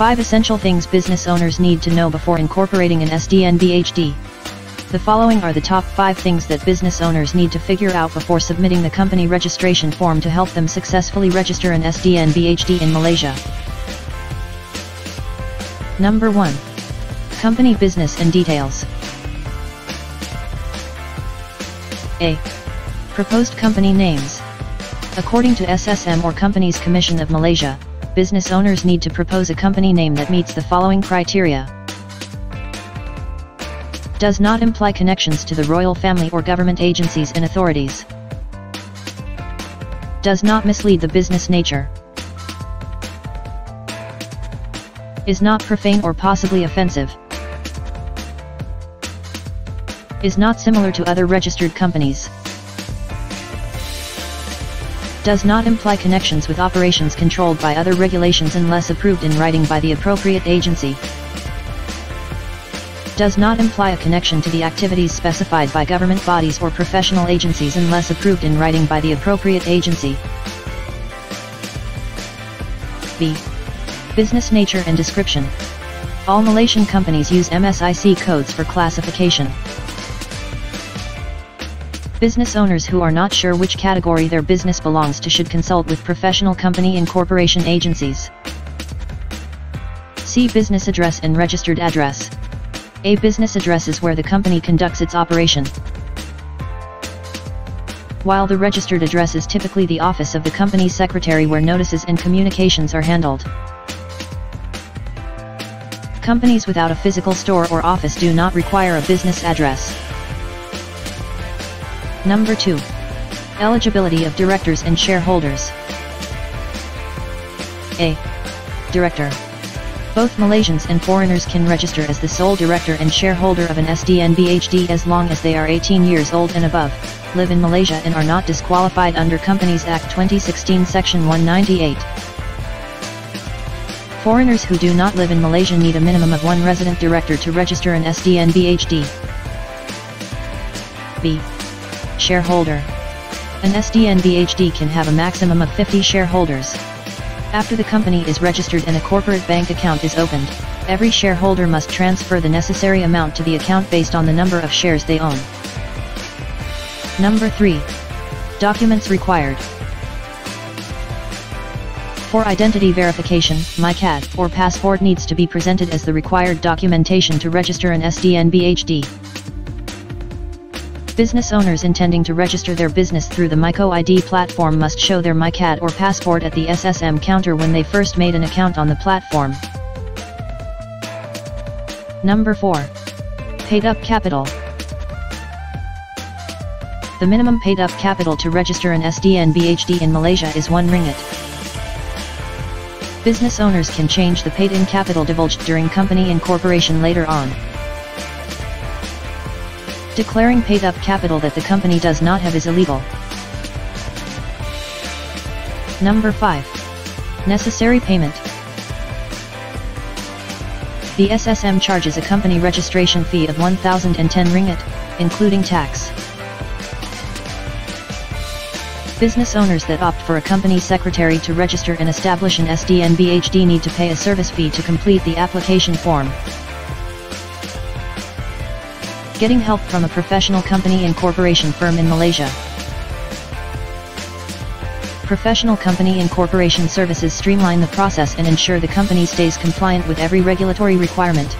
5 Essential Things Business Owners Need to Know Before Incorporating an SDN BHD. The following are the top 5 things that business owners need to figure out before submitting the company registration form to help them successfully register an SDN BHD in Malaysia. Number 1. Company Business and Details. A. Proposed company names. According to SSM or Companies Commission of Malaysia, business owners need to propose a company name that meets the following criteria. Does not imply connections to the royal family or government agencies and authorities. Does not mislead the business nature. Is not profane or possibly offensive. Is not similar to other registered companies does not imply connections with operations controlled by other regulations unless approved in writing by the appropriate agency. Does not imply a connection to the activities specified by government bodies or professional agencies unless approved in writing by the appropriate agency. B. Business nature and description. All Malaysian companies use MSIC codes for classification. Business owners who are not sure which category their business belongs to should consult with professional company incorporation agencies. See business address and registered address. A business address is where the company conducts its operation. While the registered address is typically the office of the company secretary where notices and communications are handled. Companies without a physical store or office do not require a business address. Number 2. Eligibility of directors and shareholders. A. Director. Both Malaysians and foreigners can register as the sole director and shareholder of an SDN BHD as long as they are 18 years old and above, live in Malaysia and are not disqualified under Companies Act 2016 Section 198. Foreigners who do not live in Malaysia need a minimum of one resident director to register an SDN BHD. B shareholder. An SDN BHD can have a maximum of 50 shareholders. After the company is registered and a corporate bank account is opened, every shareholder must transfer the necessary amount to the account based on the number of shares they own. Number 3. Documents required. For identity verification, MyKad or passport needs to be presented as the required documentation to register an SDN BHD. Business owners intending to register their business through the MyCo ID platform must show their MyKad or passport at the SSM counter when they first made an account on the platform. Number 4. Paid up capital. The minimum paid up capital to register an SDN BHD in Malaysia is 1 ringgit. Business owners can change the paid in capital divulged during company incorporation later on. Declaring paid up capital that the company does not have is illegal. Number 5. Necessary payment. The SSM charges a company registration fee of 1010 ringgit, including tax. Business owners that opt for a company secretary to register and establish an SDN BHD need to pay a service fee to complete the application form. Getting help from a professional company incorporation firm in Malaysia. Professional company incorporation services streamline the process and ensure the company stays compliant with every regulatory requirement.